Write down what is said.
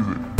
visit.